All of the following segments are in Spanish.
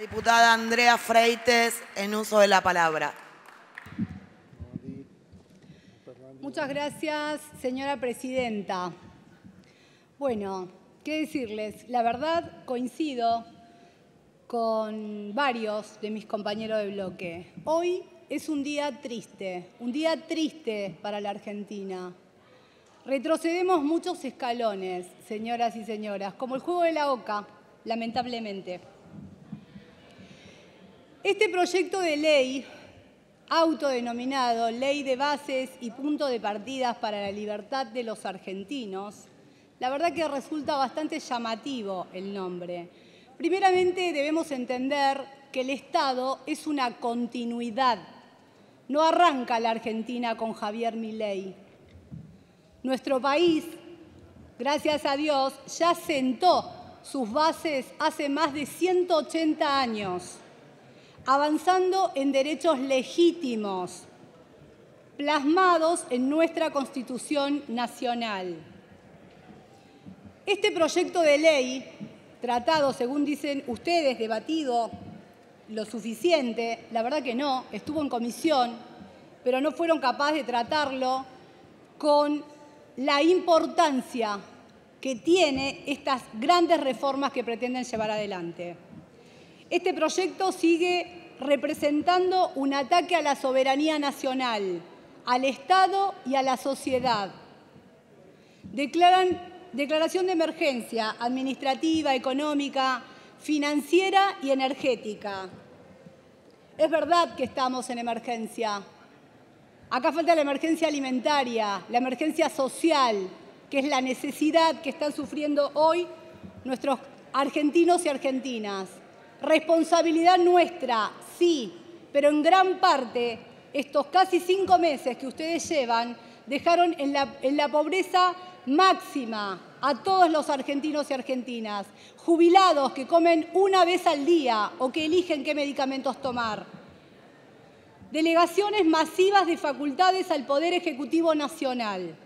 Diputada Andrea Freites, en uso de la palabra. Muchas gracias, señora presidenta. Bueno, qué decirles, la verdad coincido con varios de mis compañeros de bloque. Hoy es un día triste, un día triste para la Argentina. Retrocedemos muchos escalones, señoras y señoras, como el juego de la OCA, lamentablemente. Este proyecto de ley, autodenominado Ley de Bases y Punto de Partidas para la Libertad de los Argentinos, la verdad que resulta bastante llamativo el nombre. Primeramente debemos entender que el Estado es una continuidad. No arranca la Argentina con Javier Milei. Nuestro país, gracias a Dios, ya sentó sus bases hace más de 180 años, avanzando en derechos legítimos, plasmados en nuestra Constitución Nacional. Este proyecto de ley, tratado, según dicen ustedes, debatido lo suficiente, la verdad que no, estuvo en comisión, pero no fueron capaces de tratarlo con la importancia que tiene estas grandes reformas que pretenden llevar adelante. Este proyecto sigue representando un ataque a la soberanía nacional, al Estado y a la sociedad. Declaran declaración de emergencia administrativa, económica, financiera y energética. Es verdad que estamos en emergencia. Acá falta la emergencia alimentaria, la emergencia social, que es la necesidad que están sufriendo hoy nuestros argentinos y argentinas. Responsabilidad nuestra, sí, pero en gran parte estos casi cinco meses que ustedes llevan dejaron en la, pobreza máxima a todos los argentinos y argentinas, jubilados que comen una vez al día o que eligen qué medicamentos tomar. Delegaciones masivas de facultades al Poder Ejecutivo Nacional.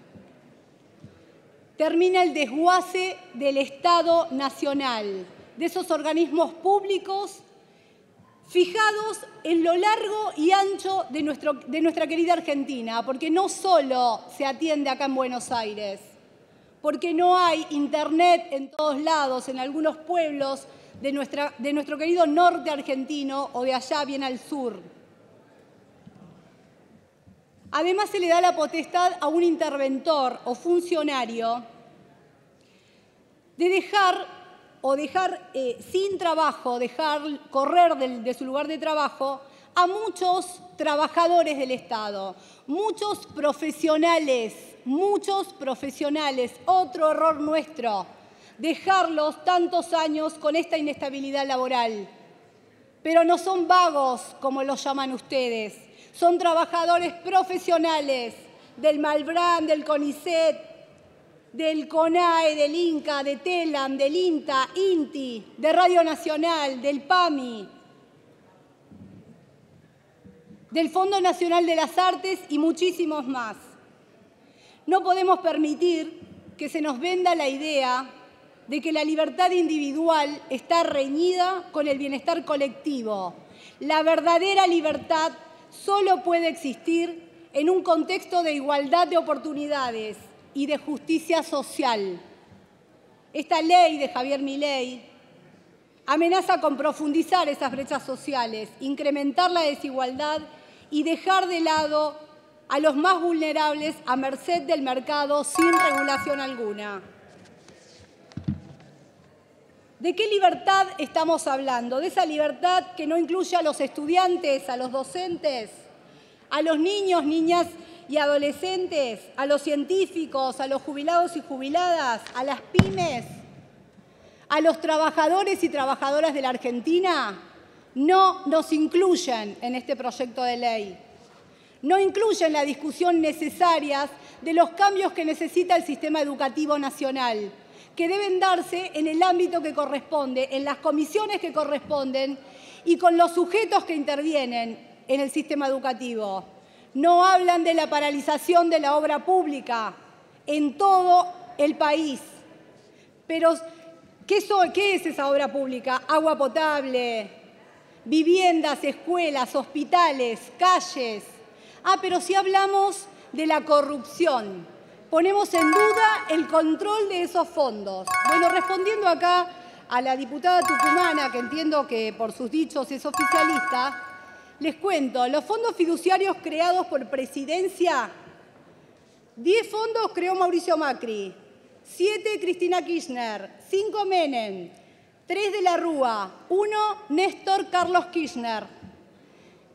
Termina el desguace del Estado Nacional, de esos organismos públicos fijados en lo largo y ancho de, nuestro, de nuestra querida Argentina, porque no solo se atiende acá en Buenos Aires, porque no hay internet en todos lados, en algunos pueblos de, nuestra, de nuestro querido norte argentino o de allá bien al sur. Además se le da la potestad a un interventor o funcionario de dejar o dejar eh, sin trabajo, dejar correr de, de su lugar de trabajo a muchos trabajadores del Estado, muchos profesionales, muchos profesionales. Otro error nuestro, dejarlos tantos años con esta inestabilidad laboral. Pero no son vagos, como los llaman ustedes, son trabajadores profesionales del Malbrán, del CONICET, del CONAE, del INCA, de TELAM, del INTA, INTI, de Radio Nacional, del PAMI, del Fondo Nacional de las Artes y muchísimos más. No podemos permitir que se nos venda la idea de que la libertad individual está reñida con el bienestar colectivo. La verdadera libertad solo puede existir en un contexto de igualdad de oportunidades y de justicia social. Esta ley de Javier Milei amenaza con profundizar esas brechas sociales, incrementar la desigualdad y dejar de lado a los más vulnerables a merced del mercado sin regulación alguna. ¿De qué libertad estamos hablando? ¿De esa libertad que no incluye a los estudiantes, a los docentes, a los niños, niñas y adolescentes, a los científicos, a los jubilados y jubiladas, a las pymes, a los trabajadores y trabajadoras de la Argentina? No nos incluyen en este proyecto de ley. No incluyen la discusión necesaria de los cambios que necesita el sistema educativo nacional que deben darse en el ámbito que corresponde, en las comisiones que corresponden y con los sujetos que intervienen en el sistema educativo. No hablan de la paralización de la obra pública en todo el país. Pero, ¿qué, es esa obra pública? Agua potable, viviendas, escuelas, hospitales, calles. Ah, pero si hablamos de la corrupción, ponemos en duda el control de esos fondos. Bueno, respondiendo acá a la diputada tucumana, que entiendo que por sus dichos es oficialista, les cuento, los fondos fiduciarios creados por presidencia, 10 fondos creó Mauricio Macri, 7 Cristina Kirchner, 5 Menem, 3 de la Rúa, 1 Néstor Carlos Kirchner.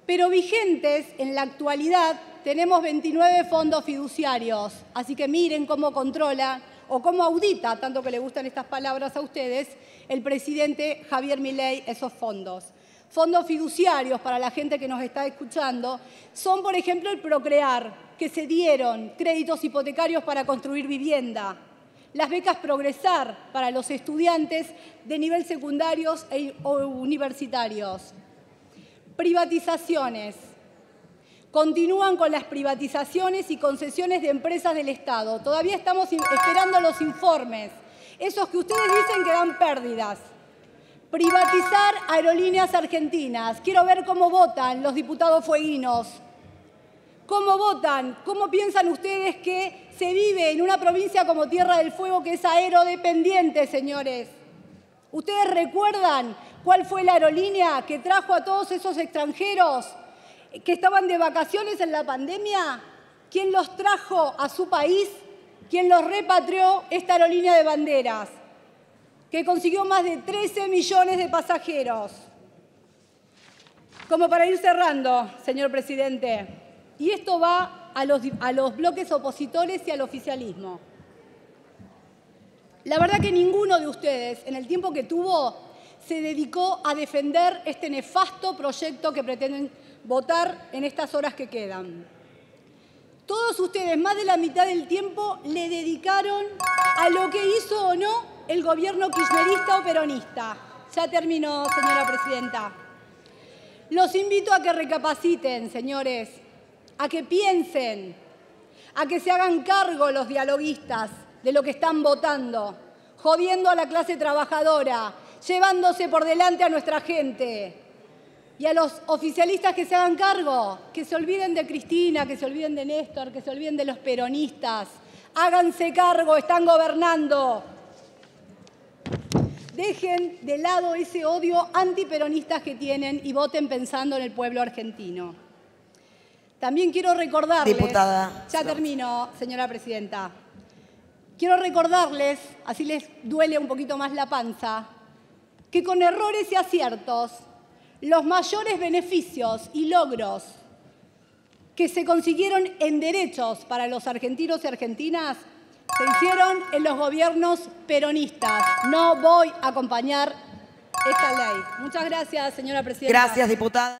Pero vigentes en la actualidad tenemos 29 fondos fiduciarios, así que miren cómo controla o cómo audita, tanto que le gustan estas palabras a ustedes, el presidente Javier Milei esos fondos. Fondos fiduciarios, para la gente que nos está escuchando, son, por ejemplo, el Procrear, que se dieron créditos hipotecarios para construir vivienda, las becas Progresar para los estudiantes de nivel secundarios e universitarios. Privatizaciones. Continúan con las privatizaciones y concesiones de empresas del Estado. Todavía estamos esperando los informes, esos que ustedes dicen que dan pérdidas. Privatizar aerolíneas argentinas. Quiero ver cómo votan los diputados fueguinos. ¿Cómo votan? ¿Cómo piensan ustedes que se vive en una provincia como Tierra del Fuego que es aerodependiente, señores? ¿Ustedes recuerdan cuál fue la aerolínea que trajo a todos esos extranjeros que estaban de vacaciones en la pandemia? ¿Quién los trajo a su país? ¿Quién los repatrió? Esta aerolínea de banderas que consiguió más de 13 millones de pasajeros. Como para ir cerrando, señor presidente, y esto va a los, a los bloques opositores y al oficialismo. La verdad que ninguno de ustedes, en el tiempo que tuvo, se dedicó a defender este nefasto proyecto que pretenden votar en estas horas que quedan. Todos ustedes, más de la mitad del tiempo, le dedicaron a lo que hizo o no el gobierno kirchnerista o peronista. Ya terminó, señora presidenta. Los invito a que recapaciten, señores, a que piensen, a que se hagan cargo los dialoguistas de lo que están votando, jodiendo a la clase trabajadora, llevándose por delante a nuestra gente. Y a los oficialistas que se hagan cargo, que se olviden de Cristina, que se olviden de Néstor, que se olviden de los peronistas. Háganse cargo, están gobernando. Dejen de lado ese odio antiperonista que tienen y voten pensando en el pueblo argentino. También quiero recordarles... Diputada. Ya termino, señora presidenta. Quiero recordarles, así les duele un poquito más la panza, que con errores y aciertos, los mayores beneficios y logros que se consiguieron en derechos para los argentinos y argentinas se hicieron en los gobiernos peronistas. No voy a acompañar esta ley. Muchas gracias, señora presidenta. Gracias, diputada.